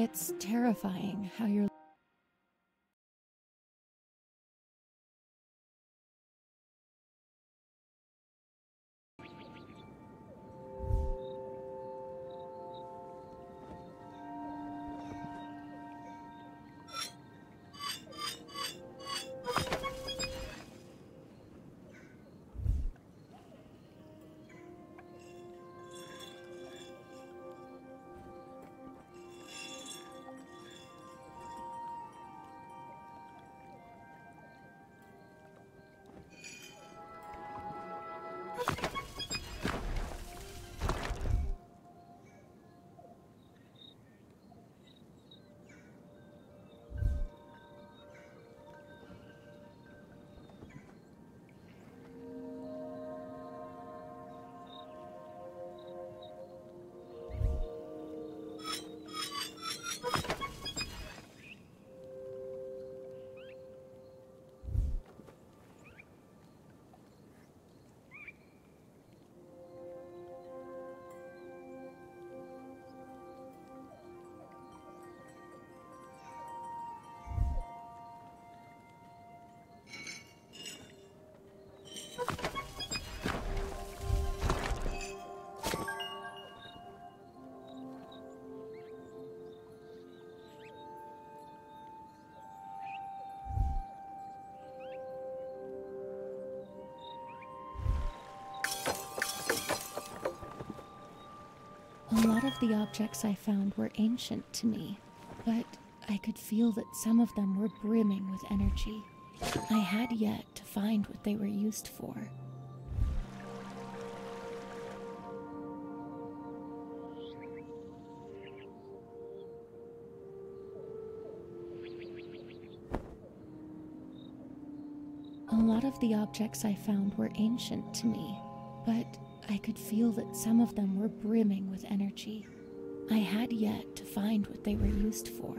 It's terrifying how you're. The objects I found were ancient to me, but I could feel that some of them were brimming with energy. I had yet to find what they were used for. A lot of the objects I found were ancient to me, but I could feel that some of them were brimming with energy. I had yet to find what they were used for.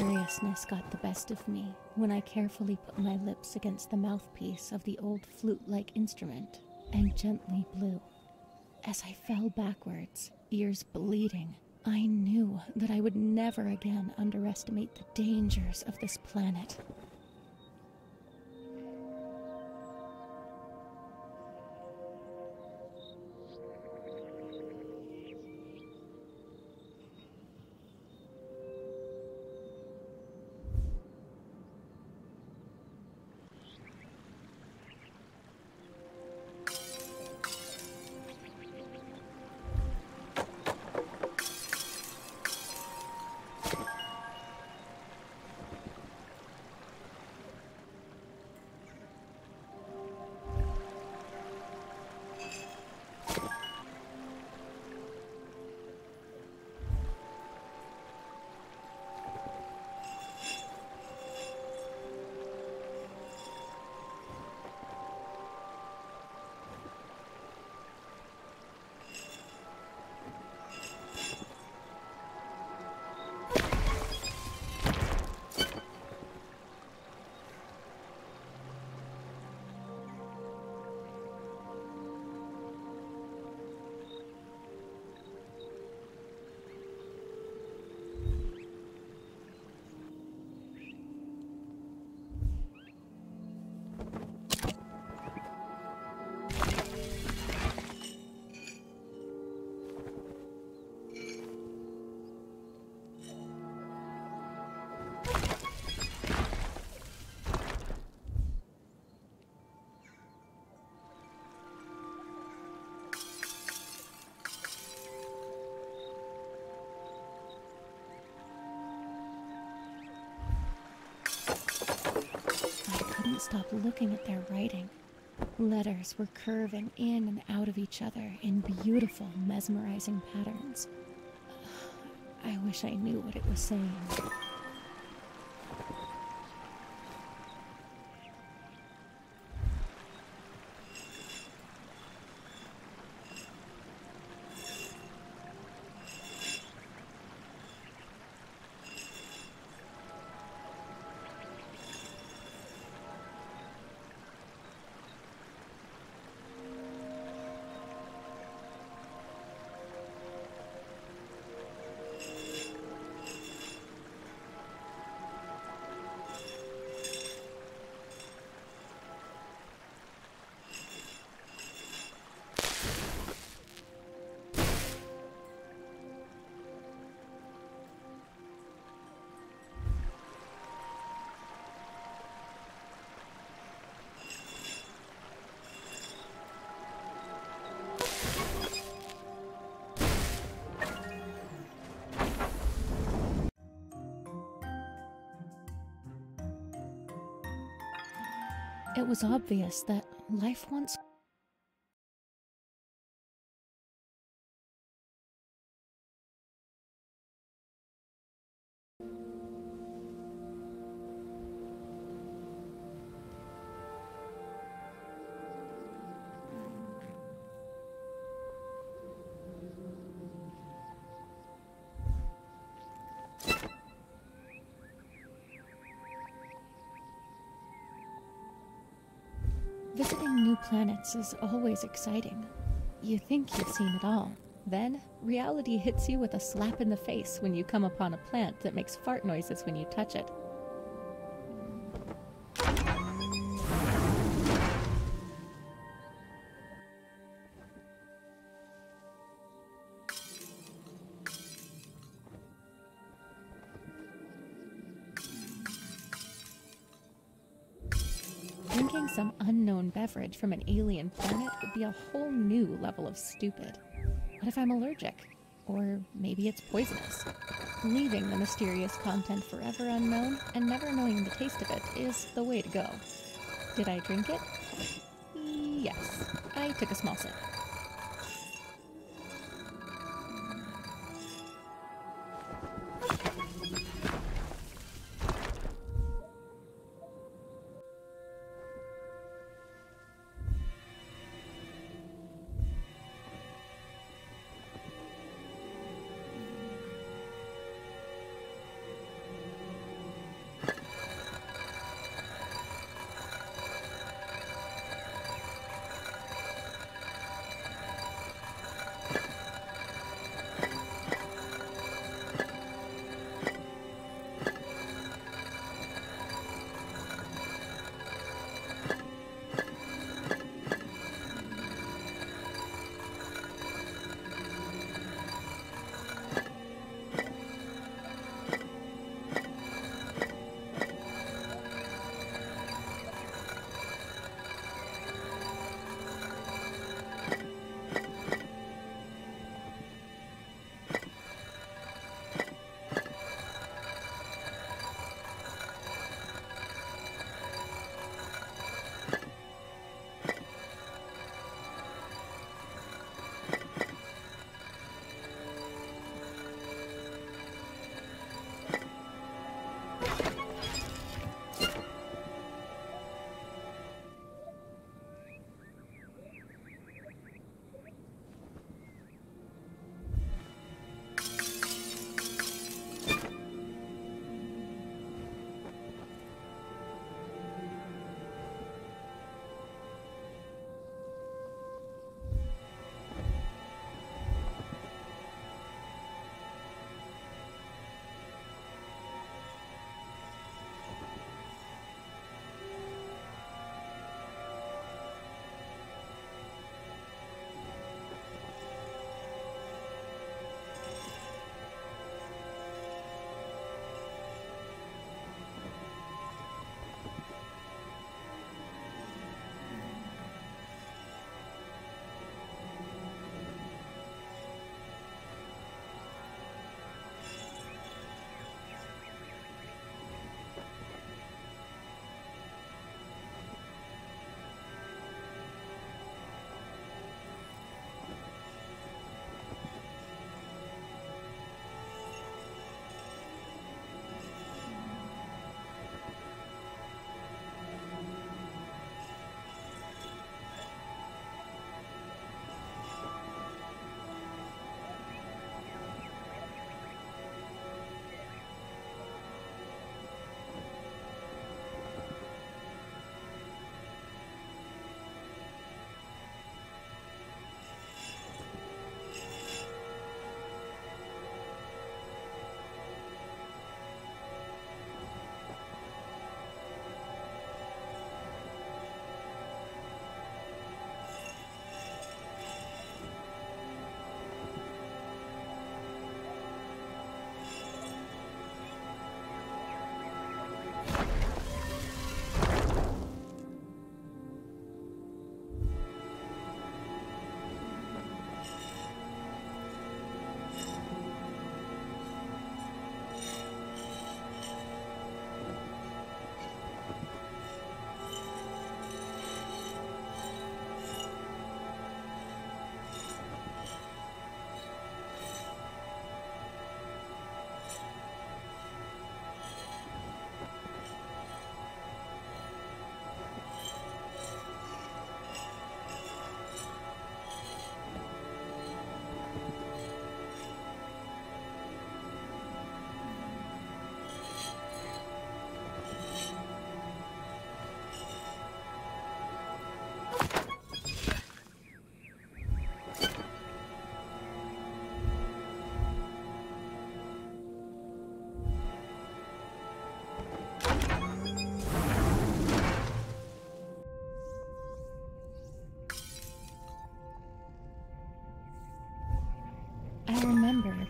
Curiousness got the best of me when I carefully put my lips against the mouthpiece of the old flute like instrument and gently blew. As I fell backwards, ears bleeding, I knew that I would never again underestimate the dangers of this planet. Stop looking at their writing. Letters were curving in and out of each other in beautiful, mesmerizing patterns. I wish I knew what it was saying. Was obvious that life once New planets is always exciting. You think you've seen it all. Then, reality hits you with a slap in the face when you come upon a plant that makes fart noises when you touch it. Beverage from an alien planet would be a whole new level of stupid. What if I'm allergic? Or maybe it's poisonous? Leaving the mysterious content forever unknown and never knowing the taste of it is the way to go. Did I drink it? Yes, I took a small sip.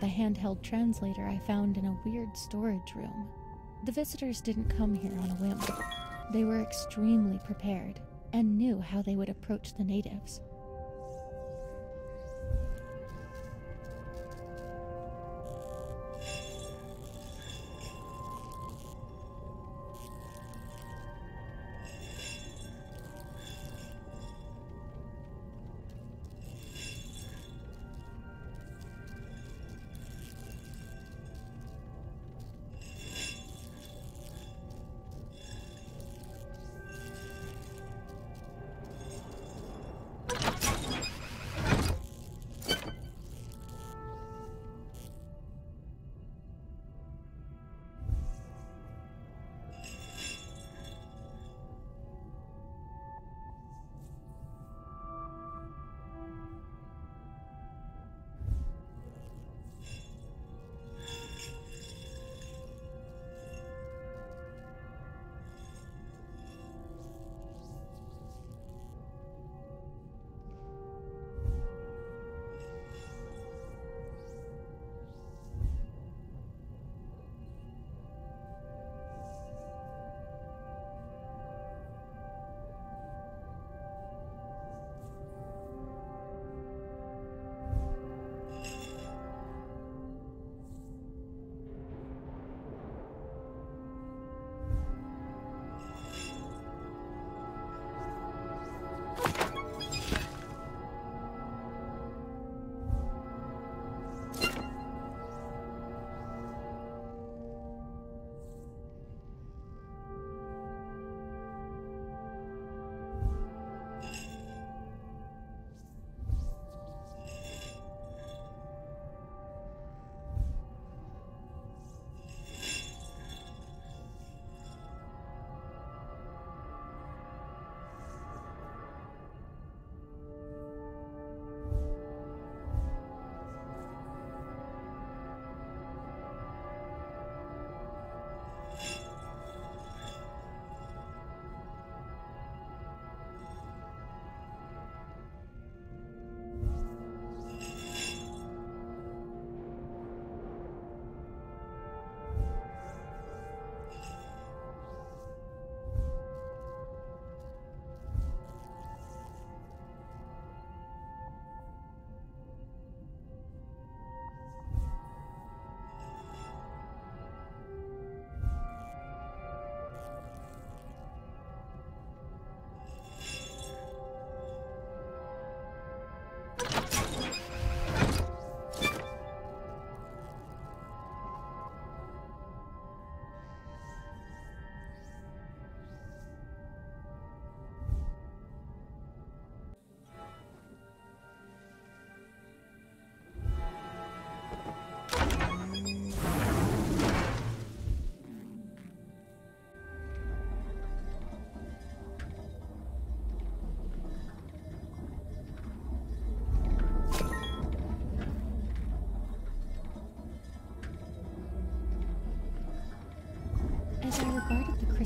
The handheld translator I found in a weird storage room. The visitors didn't come here on a whim. They were extremely prepared and knew how they would approach the natives.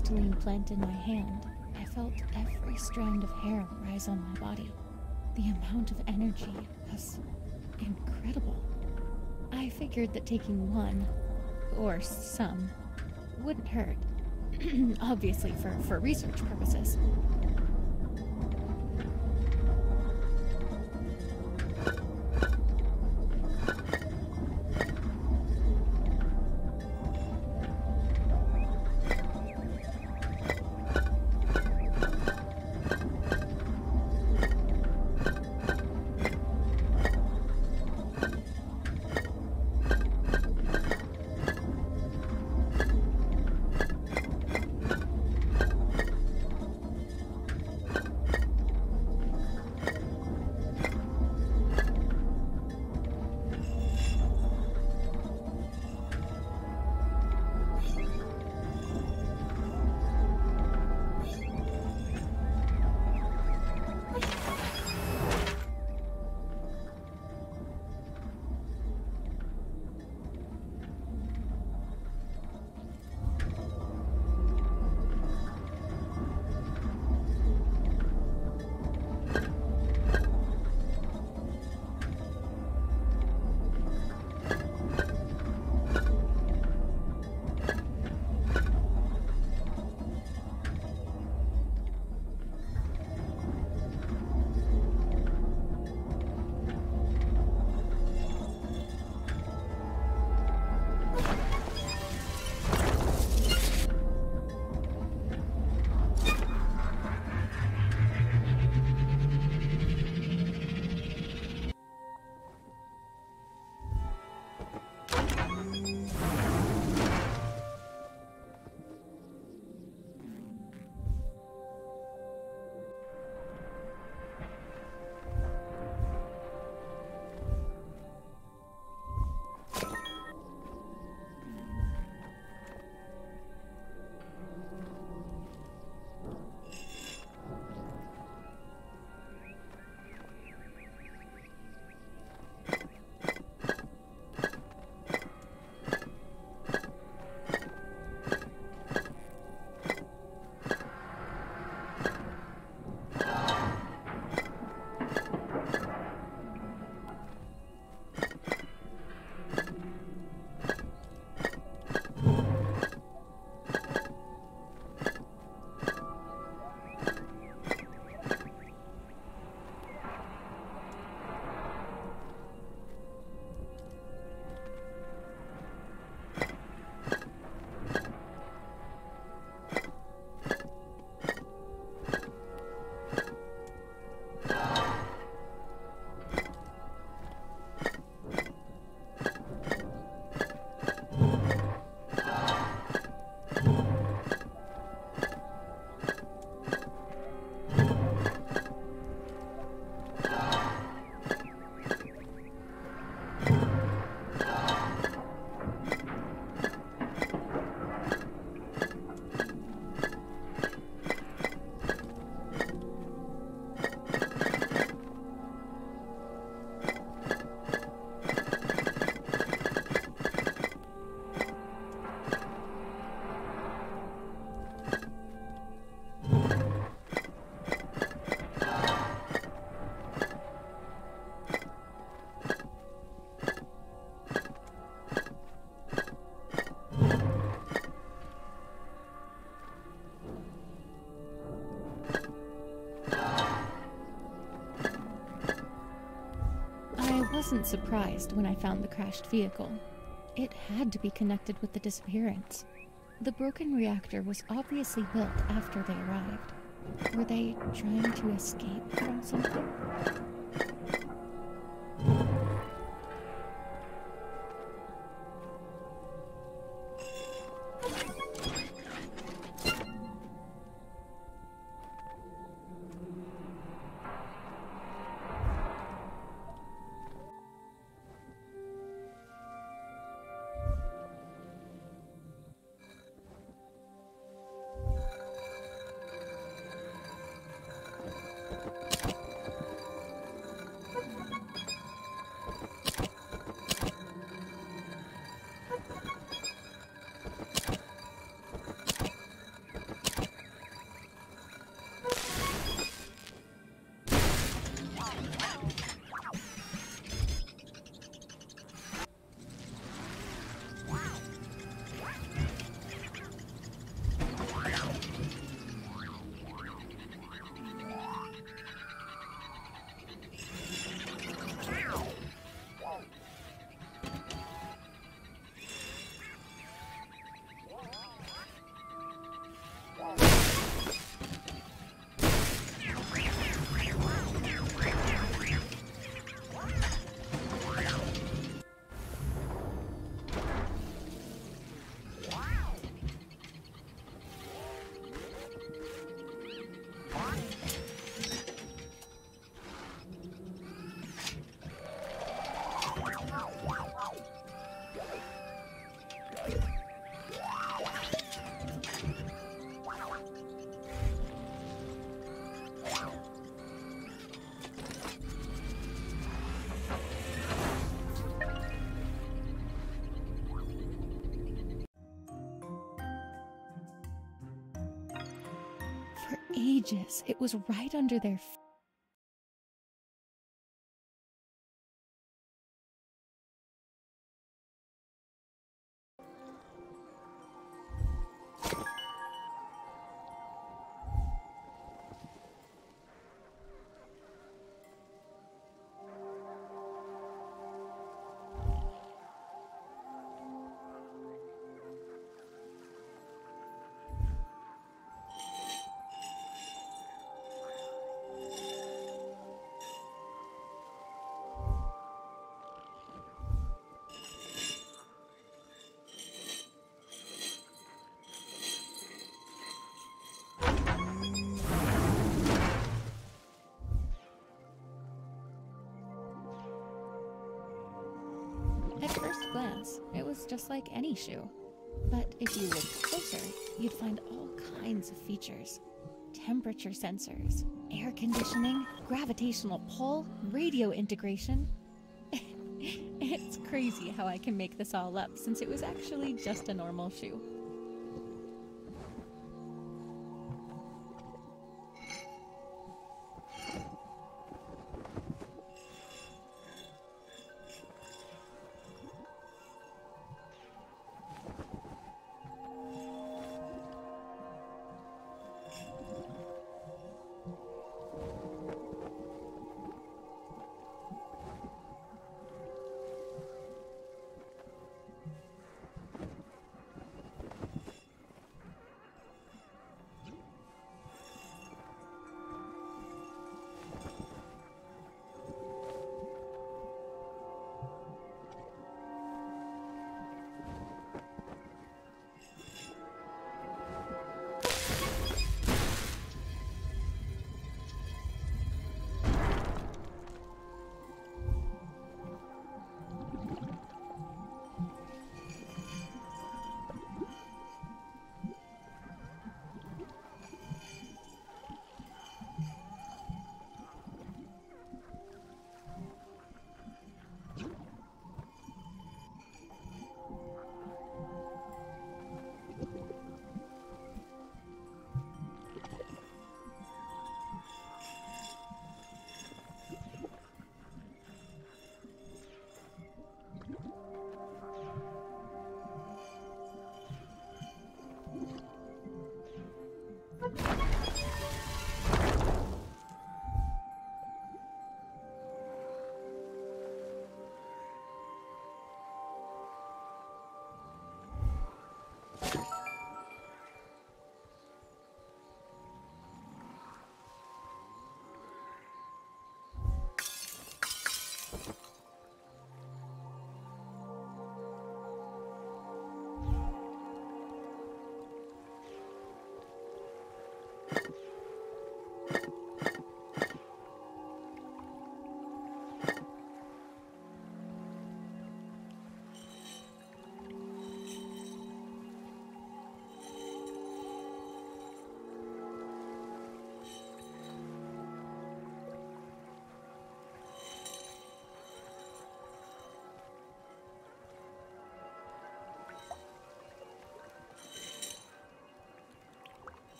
Crystalline plant in my hand, I felt every strand of hair rise on my body. The amount of energy was incredible. I figured that taking one, or some, wouldn't hurt. Obviously, for, for research purposes. Wasn't surprised when I found the crashed vehicle. It had to be connected with the disappearance. The broken reactor was obviously built after they arrived. Were they trying to escape from something? It was right under their was just like any shoe. But if you looked closer, you'd find all kinds of features temperature sensors, air conditioning, gravitational pull, radio integration. it's crazy how I can make this all up since it was actually just a normal shoe.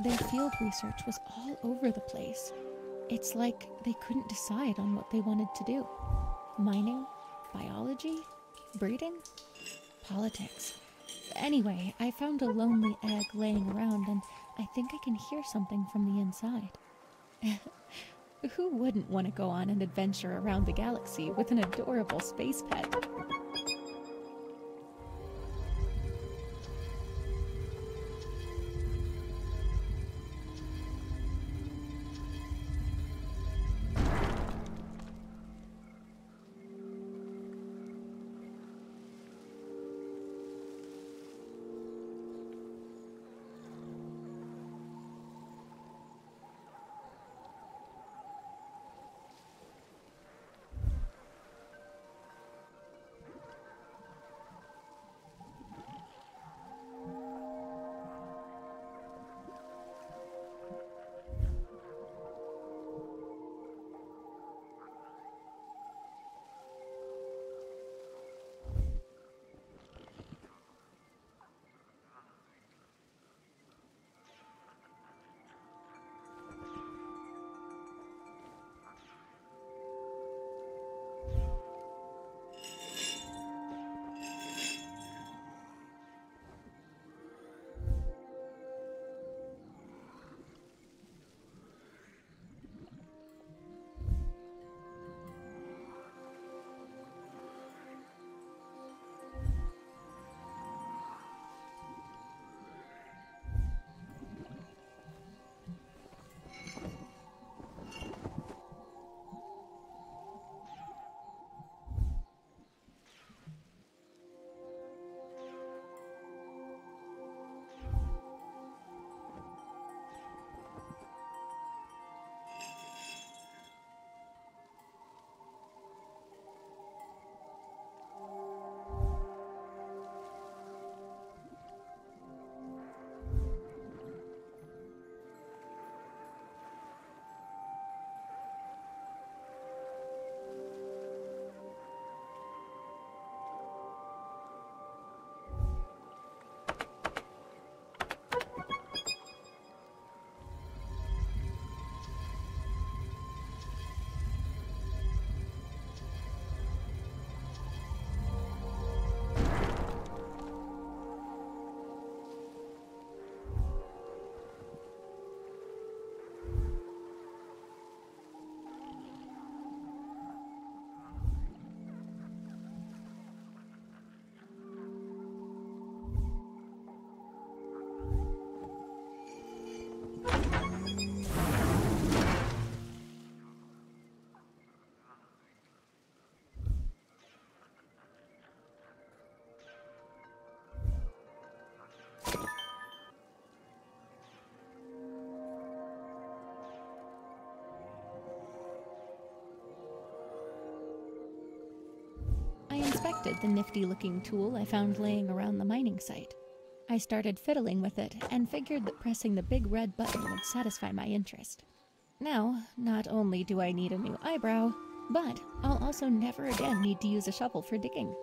Their field research was all over the place. It's like they couldn't decide on what they wanted to do mining, biology, breeding, politics. Anyway, I found a lonely egg laying around, and I think I can hear something from the inside. Who wouldn't want to go on an adventure around the galaxy with an adorable space pet? Inspected the nifty looking tool I found laying around the mining site. I started fiddling with it and figured that pressing the big red button would satisfy my interest. Now, not only do I need a new eyebrow, but I'll also never again need to use a shovel for digging.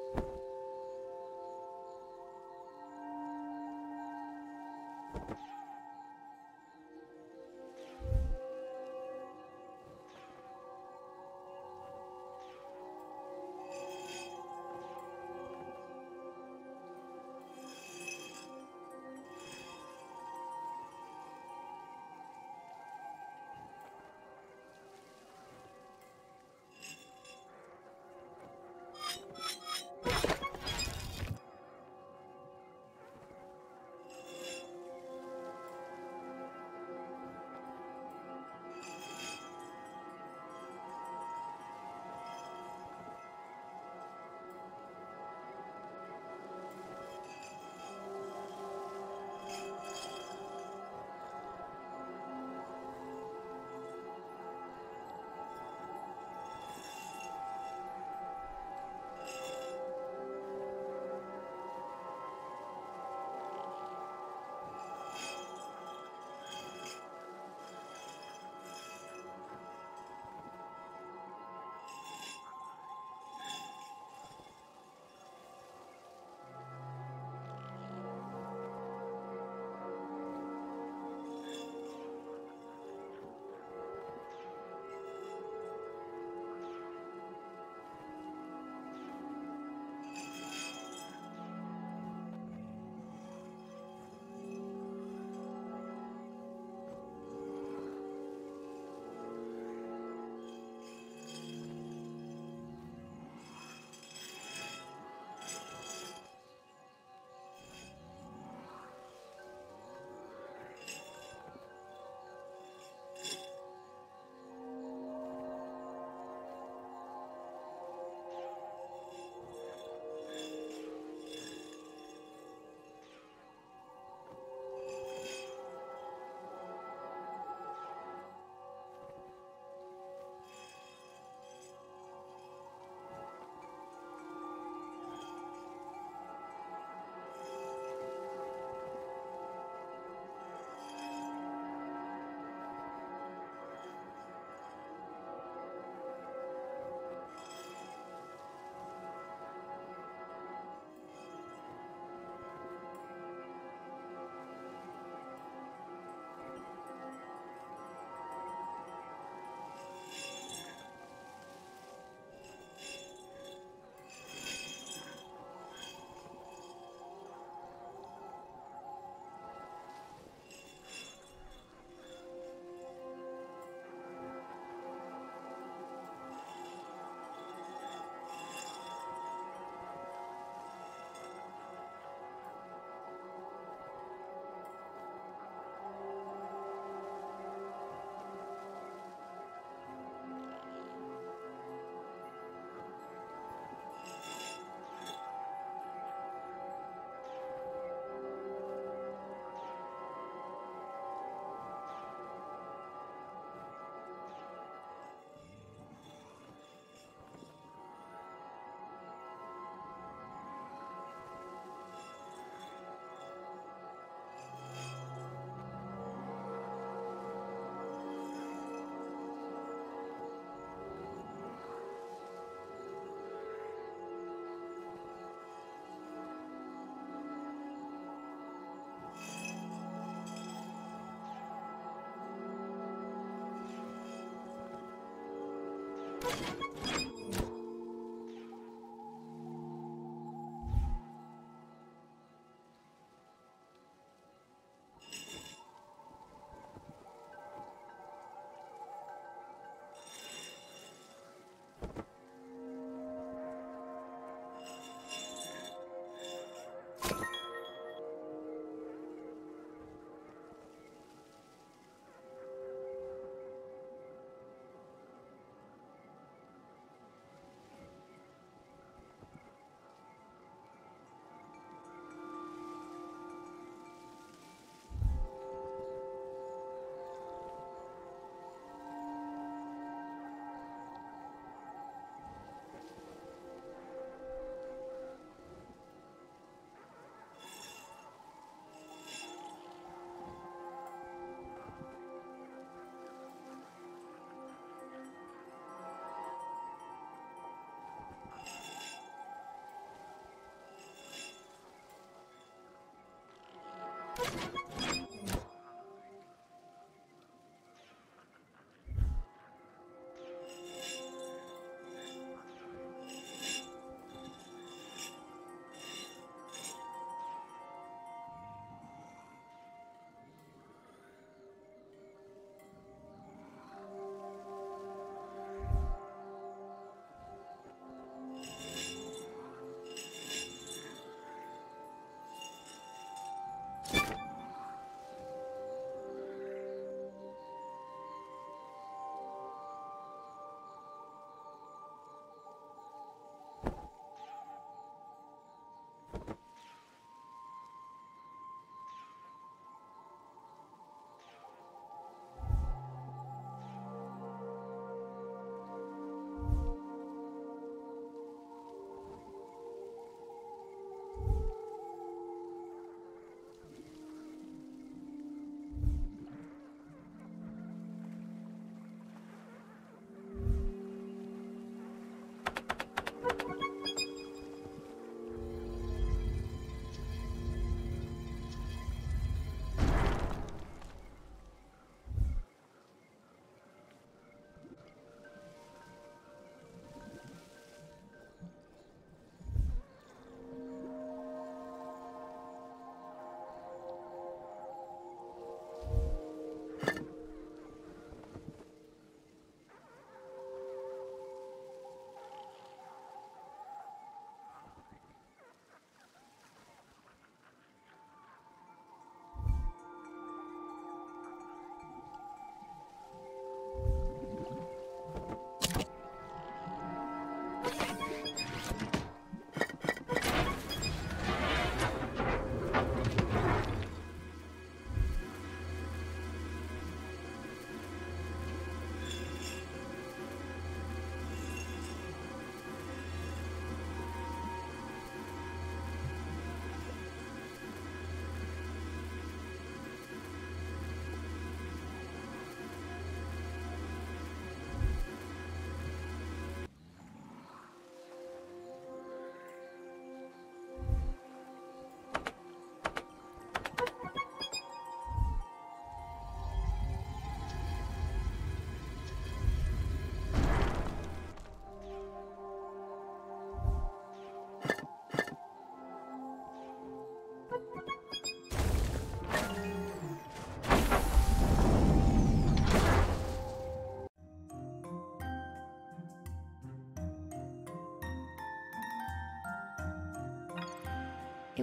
you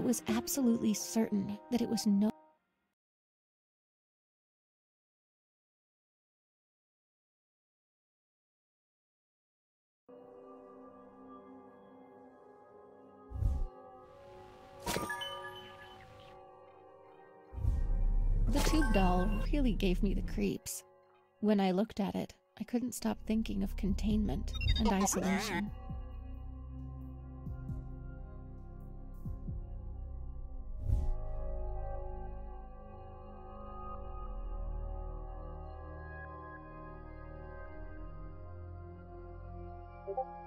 It was absolutely certain that it was no. The tube doll really gave me the creeps. When I looked at it, I couldn't stop thinking of containment and isolation. Right?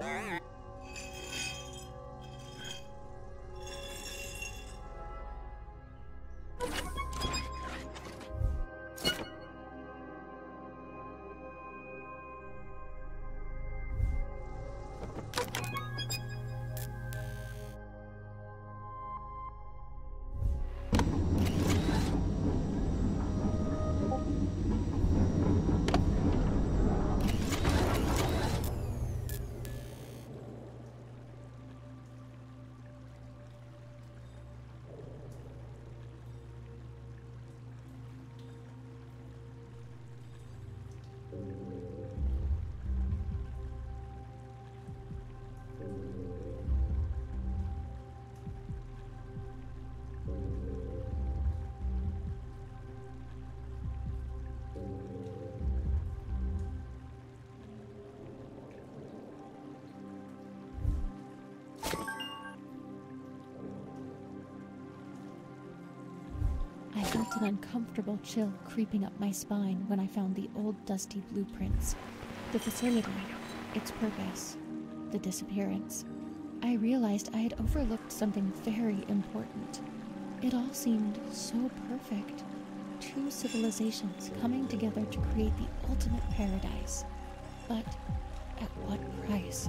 Yeah. Felt an uncomfortable chill creeping up my spine when I found the old dusty blueprints. The facility, its purpose, the disappearance. I realized I had overlooked something very important. It all seemed so perfect. Two civilizations coming together to create the ultimate paradise. But at what price?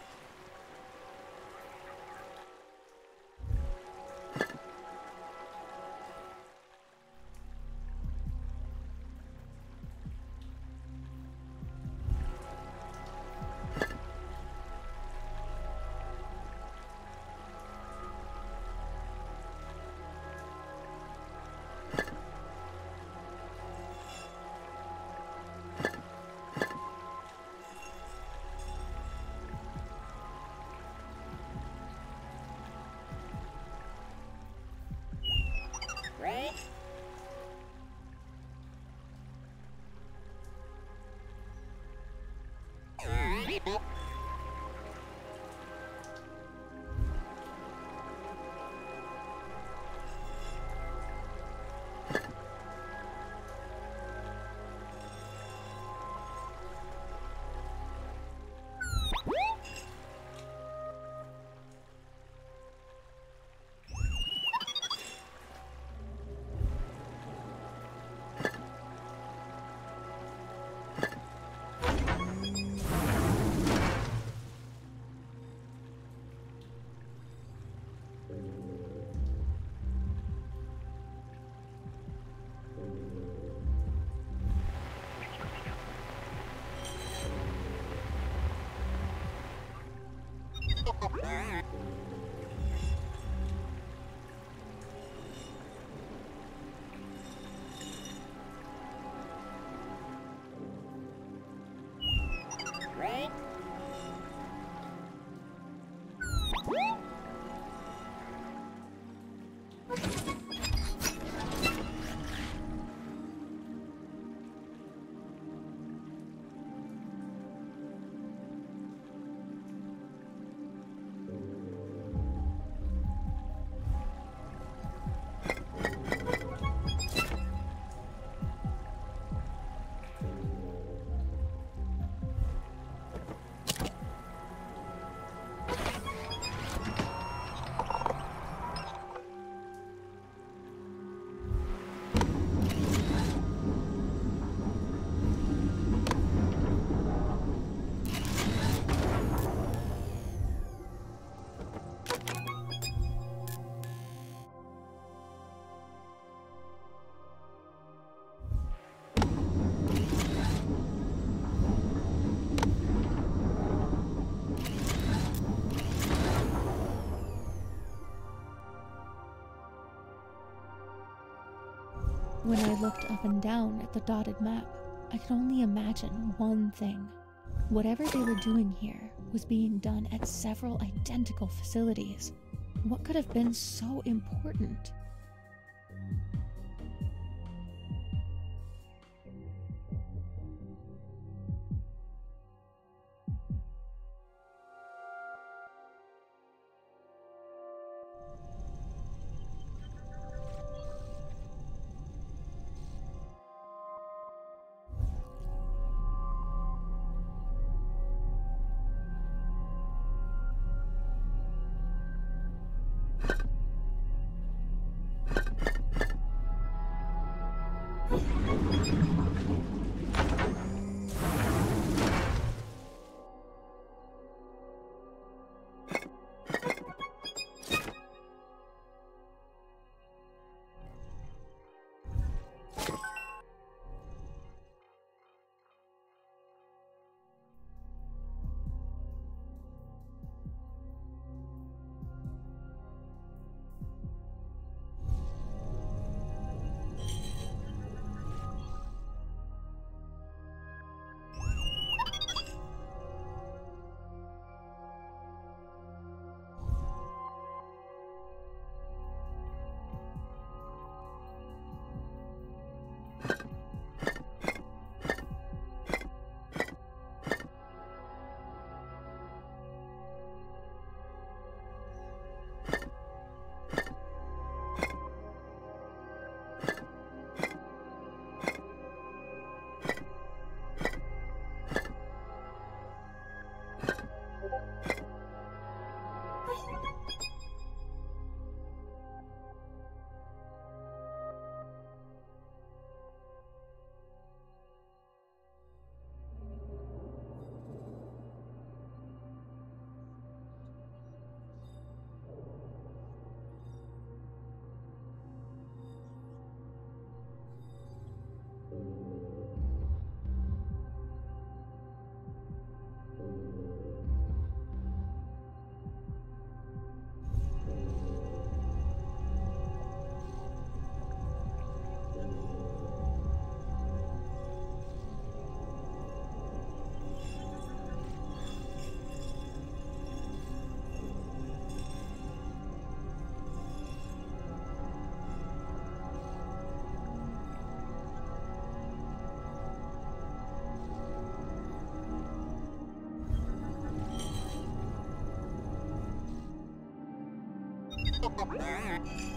When I looked up and down at the dotted map, I could only imagine one thing. Whatever they were doing here was being done at several identical facilities. What could have been so important? không bỏ lỡ những video hấp dẫn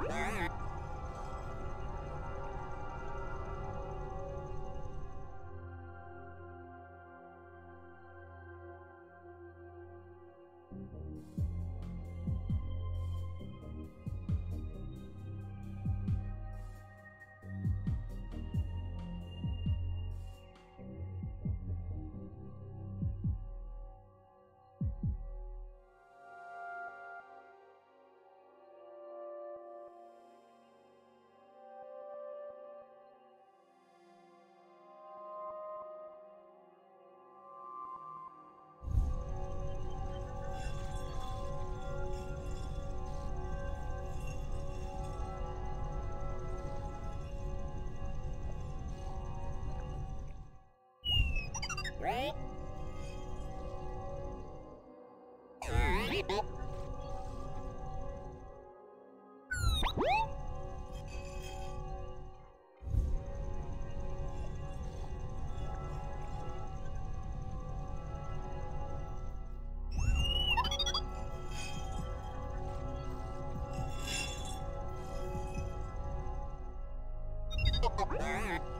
Yeah. I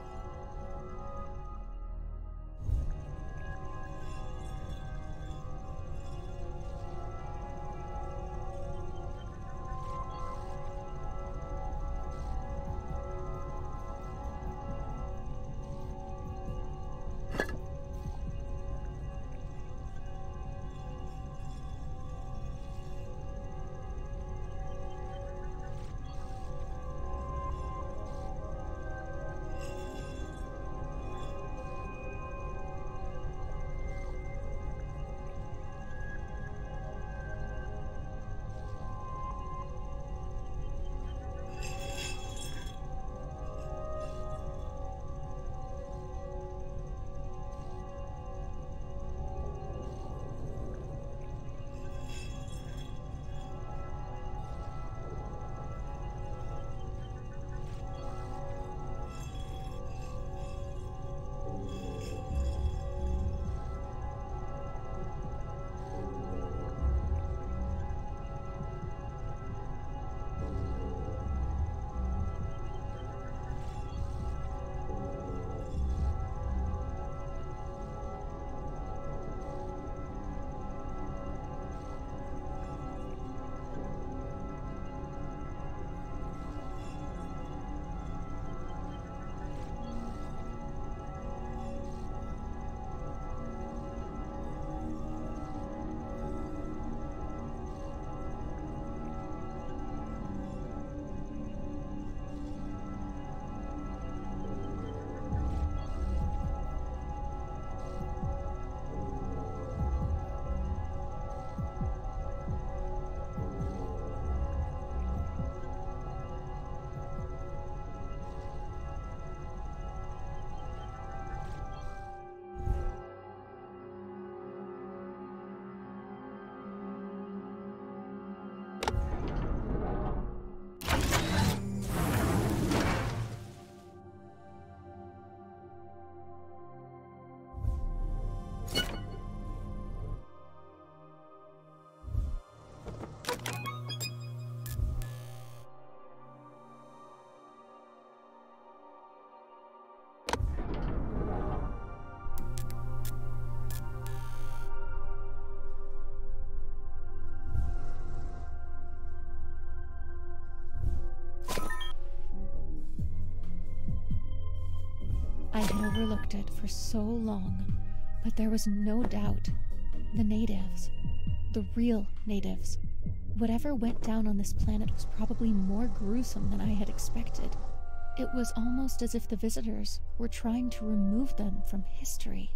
had overlooked it for so long, but there was no doubt. The natives, the real natives, whatever went down on this planet was probably more gruesome than I had expected. It was almost as if the visitors were trying to remove them from history.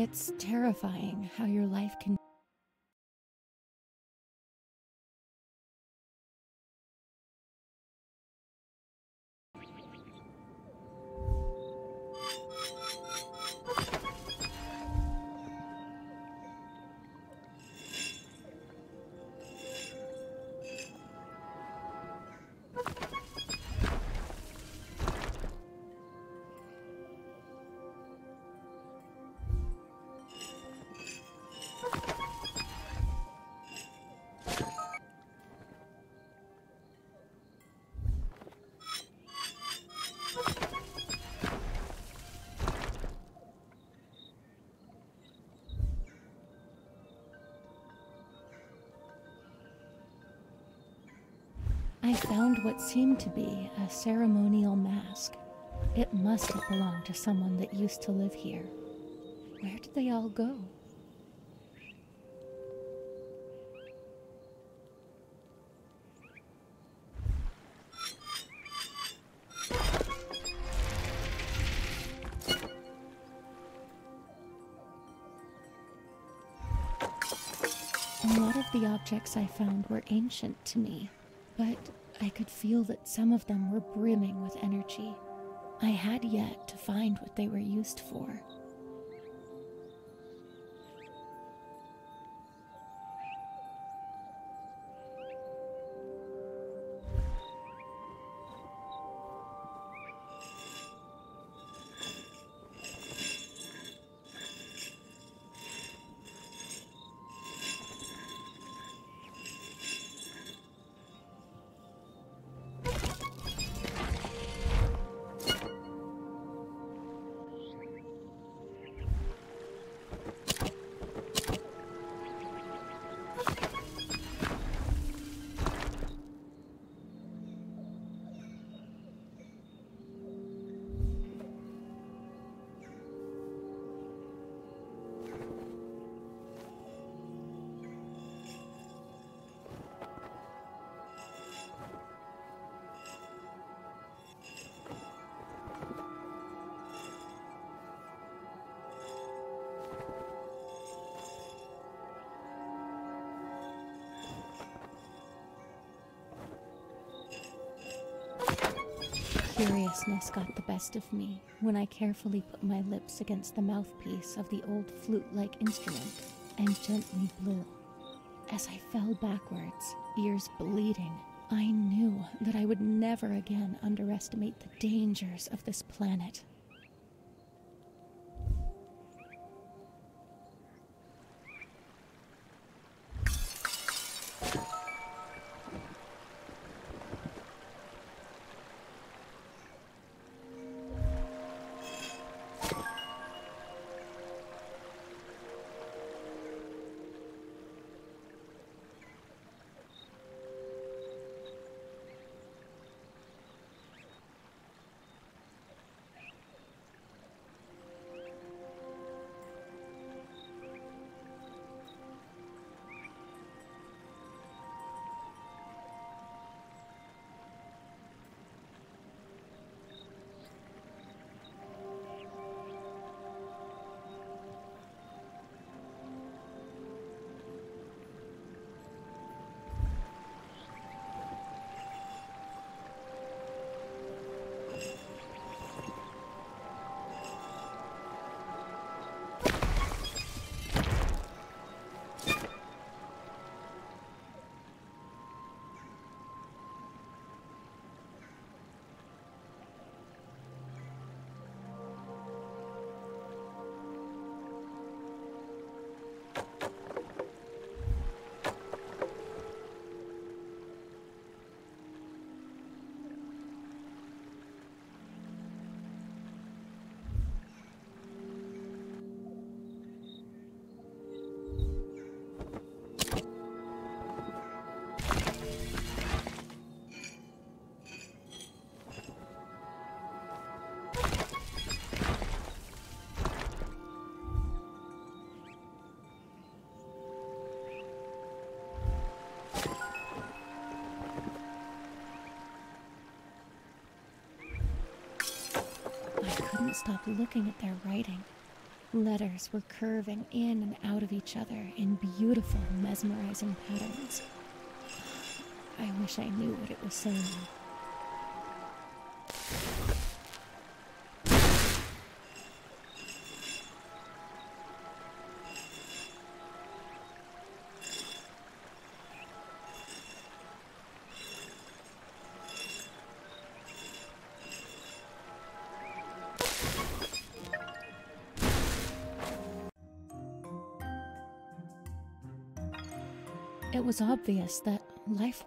It's terrifying how your life can. What seemed to be a ceremonial mask. It must have belonged to someone that used to live here. Where did they all go? A lot of the objects I found were ancient to me, but I could feel that some of them were brimming with energy. I had yet to find what they were used for. Curiousness got the best of me when I carefully put my lips against the mouthpiece of the old flute like instrument and gently blew. As I fell backwards, ears bleeding, I knew that I would never again underestimate the dangers of this planet. Couldn't stop looking at their writing. Letters were curving in and out of each other in beautiful, mesmerizing patterns. I wish I knew what it was saying. Was obvious that life